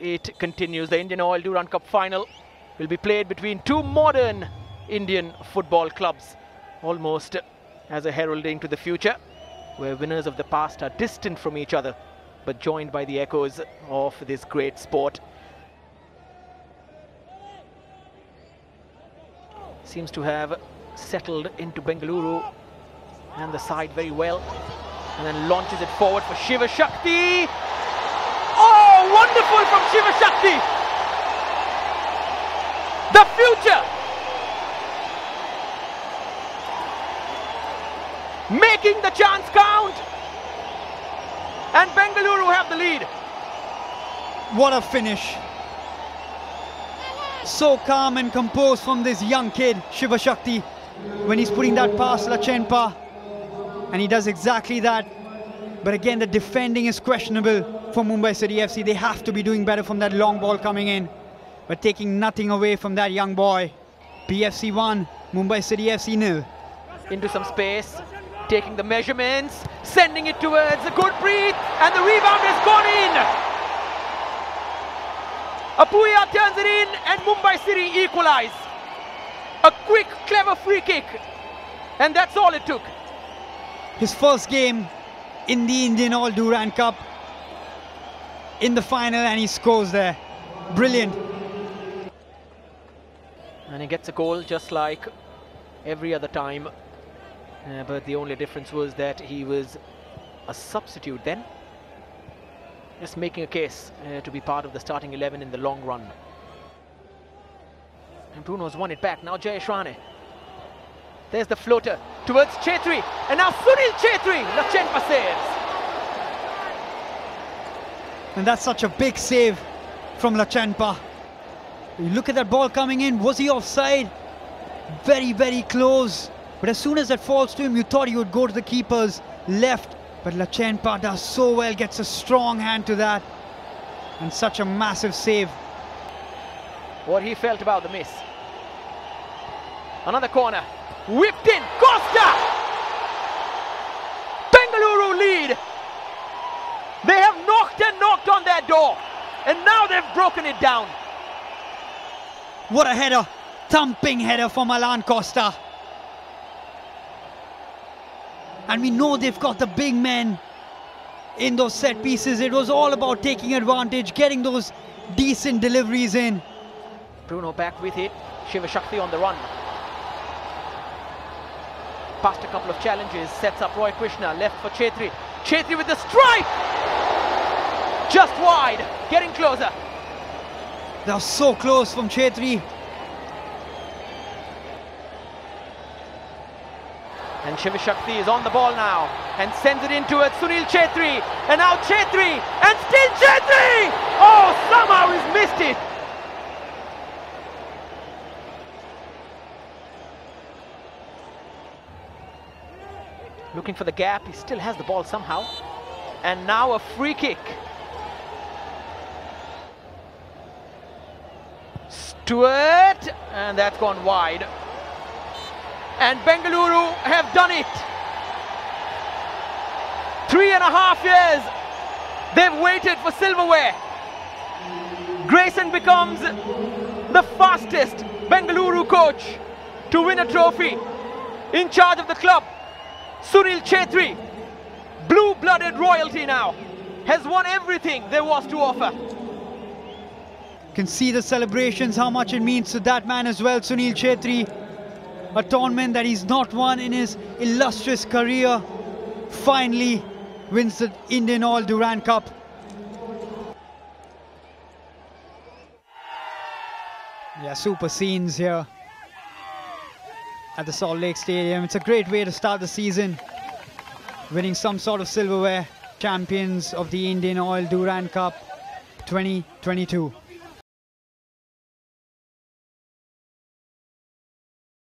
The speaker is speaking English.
it continues. The Indian Oil Durand Cup final will be played between two modern Indian football clubs, almost as a heralding to the future, where winners of the past are distant from each other, but joined by the echoes of this great sport. Seems to have settled into Bengaluru and the side very well, and then launches it forward for Sivasakthi. Wonderful from Sivasakthi! The future! Making the chance count! And Bengaluru have the lead. What a finish. So calm and composed from this young kid, Sivasakthi, when he's putting that past Lachenpa. And he does exactly that. But again, the defending is questionable for Mumbai City FC. They have to be doing better from that long ball coming in. But taking nothing away from that young boy. BFC 1, Mumbai City FC nil. Into some space, taking the measurements, sending it towards a good breathe, and the rebound has gone in. Apuia turns it in, and Mumbai City equalize. A quick, clever free kick, and that's all it took. His first game in the Indian Oil Durand Cup in the final, and he scores there. Brilliant. And he gets a goal just like every other time. Uh, but the only difference was that he was a substitute then. Just making a case uh, to be part of the starting 11 in the long run. And Bruno's won it back. Now Jayesh Rane. There's the floater towards Chhetri. And now Sunil Chhetri. Lachenpa saves. And that's such a big save from Lachenpa. You look at that ball coming in. Was he offside? Very, very close. But as soon as that falls to him, you thought he would go to the keeper's left. But Lachenpa does so well, gets a strong hand to that. And such a massive save. What he felt about the miss. Another corner. Whipped in. Costa! Bengaluru lead. They have knocked and knocked on their door. And now they've broken it down. What a header. Thumping header from Alan Costa. And we know they've got the big men in those set pieces. It was all about taking advantage, getting those decent deliveries in. Bruno back with it. Shiva Shakti on the run. Past a couple of challenges, sets up Roy Krishna, left for Chhetri. Chhetri with the strike! Just wide, getting closer. They are so close from Chhetri. And Sivasakthi is on the ball now and sends it into it. Sunil Chhetri. And now Chhetri. And still Chhetri! Oh, somehow he's missed it. Looking for the gap. He still has the ball somehow. And now a free kick. Stewart. And that's gone wide and Bengaluru have done it. Three and a half years they've waited for silverware. Grayson becomes the fastest Bengaluru coach to win a trophy in charge of the club. Sunil Chhetri, blue-blooded royalty now, has won everything there was to offer. Can see the celebrations, how much it means to that man as well, Sunil Chhetri a tournament that he's not won in his illustrious career, finally wins the Indian Oil Durand Cup. Yeah, super scenes here at the Salt Lake Stadium. It's a great way to start the season, winning some sort of silverware, champions of the Indian Oil Durand Cup 2022.